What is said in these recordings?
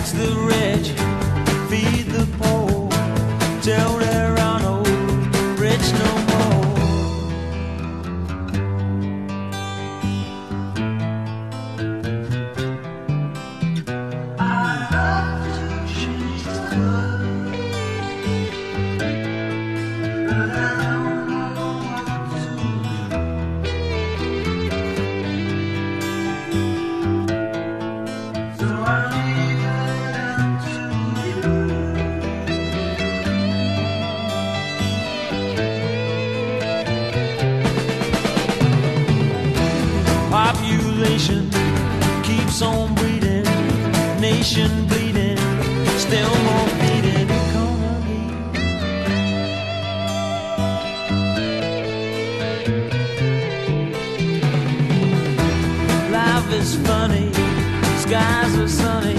Tax the rich, feed the poor, till still more bleeding economy. Life is funny, skies are sunny,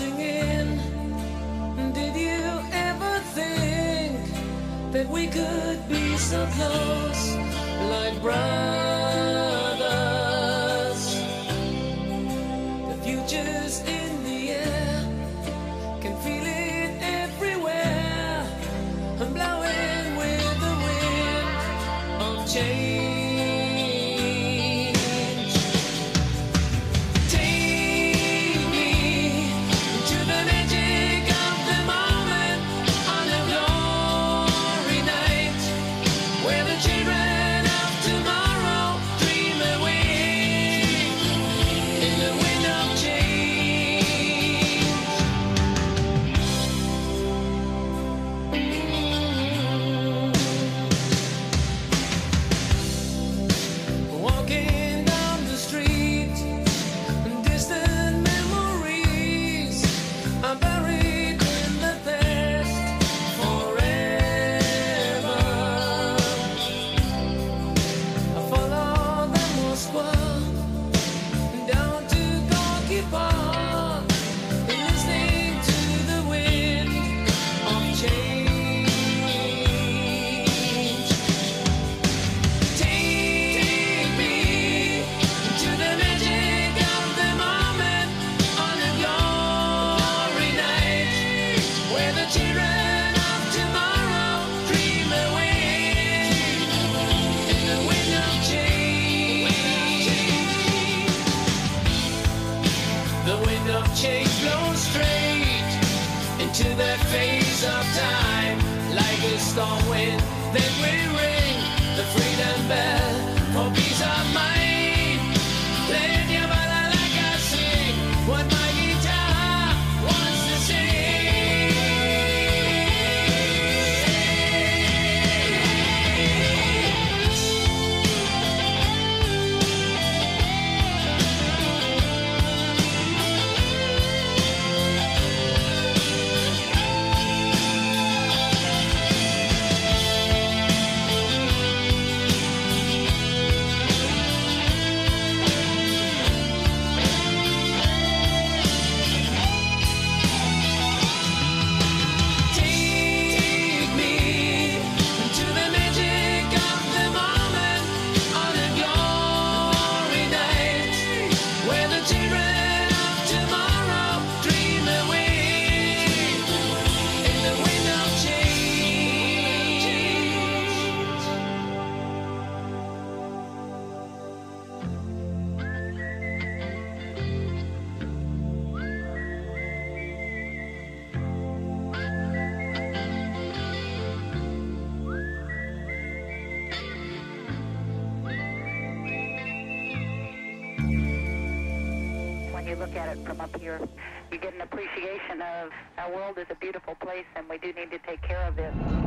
In. Did you ever think that we could be so close, like brothers? into that phase of time like a storm wind. Then we ring the freedom bell. Look at it from up here. You get an appreciation of our world is a beautiful place and we do need to take care of it.